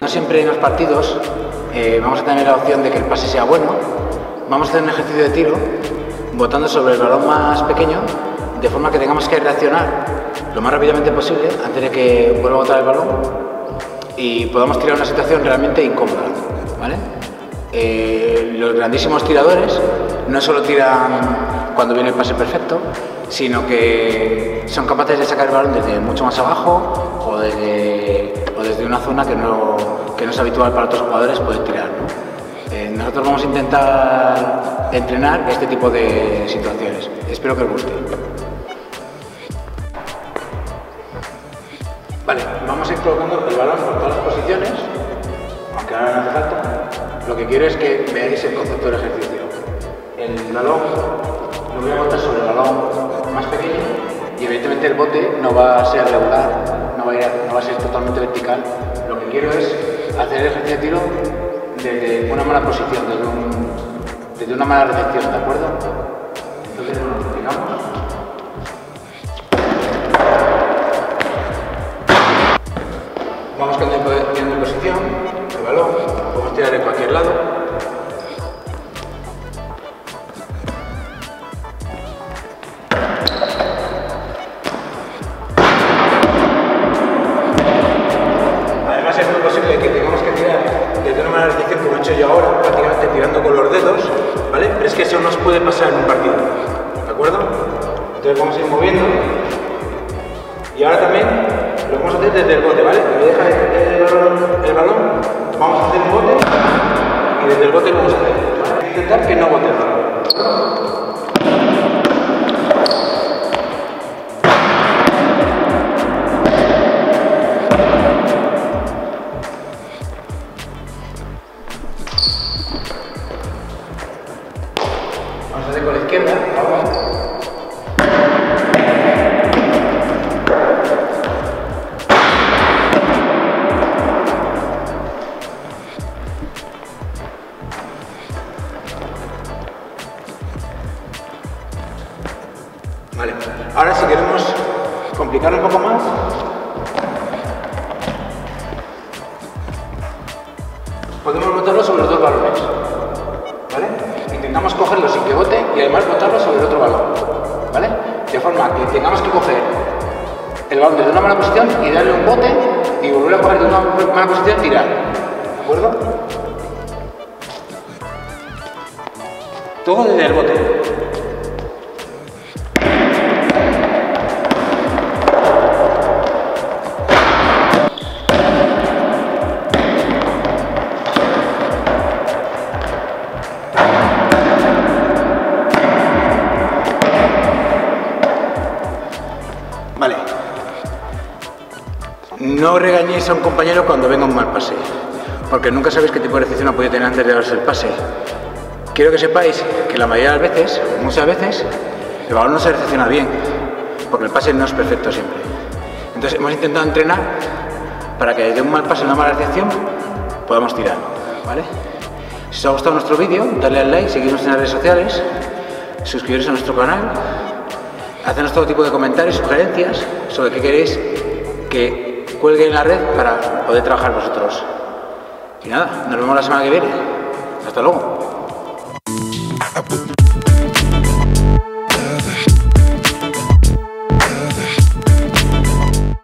No siempre en los partidos eh, vamos a tener la opción de que el pase sea bueno. Vamos a hacer un ejercicio de tiro botando sobre el balón más pequeño de forma que tengamos que reaccionar lo más rápidamente posible antes de que vuelva a botar el balón y podamos tirar una situación realmente incómoda. ¿vale? Eh, los grandísimos tiradores no solo tiran cuando viene el pase perfecto, sino que son capaces de sacar el balón desde mucho más abajo o desde, una zona que no, es habitual para otros jugadores poder tirar. Eh, nosotros vamos a intentar entrenar este tipo de situaciones. Espero que os guste. Vale, vamos a ir colocando el balón por todas las posiciones, aunque ahora no hace falta. Lo que quiero es que veáis el concepto del ejercicio. El balón lo voy a botar sobre el balón más pequeño evidentemente el bote no va a ser regular, no va a, ser totalmente vertical. Lo que quiero es hacer el ejercicio de tiro desde una mala posición, desde una mala recepción, ¿de acuerdo? Entonces, bueno, digamos. Vamos cambiando de posición, que tengamos que tirar desde una mala recepción como he hecho yo ahora, prácticamente tirando con los dedos, ¿vale? Pero es que eso nos puede pasar en un partido, ¿de acuerdo? Entonces vamos a ir moviendo y ahora también lo vamos a hacer desde el bote, ¿vale? Me deja el, balón, el balón, vamos a hacer el bote y desde el bote vamos a hacer. Intentar que no bote Vamos a hacer con la izquierda, ahora. Vale, ahora si queremos complicarlo un poco más, Intentamos cogerlo sin que bote y además botarlo sobre el otro balón. ¿Vale? De forma que tengamos que coger el balón desde una mala posición y darle un bote y volver a coger de una mala posición y tirar. ¿De acuerdo? Todo desde el bote. No regañéis a un compañero cuando venga un mal pase, porque nunca sabéis qué tipo de recepción ha podido tener antes de darse el pase. Quiero que sepáis que la mayoría de las veces, muchas veces, el balón no se recepciona bien, porque el pase no es perfecto siempre. Entonces hemos intentado entrenar para que de un mal pase, una mala recepción, podamos tirar. ¿vale? Si os ha gustado nuestro vídeo, darle al like, seguirnos en las redes sociales, suscribiros a nuestro canal, hacernos todo tipo de comentarios, sugerencias sobre qué queréis que cuelgue en la red para poder trabajar vosotros. Y nada, nos vemos la semana que viene. Hasta luego.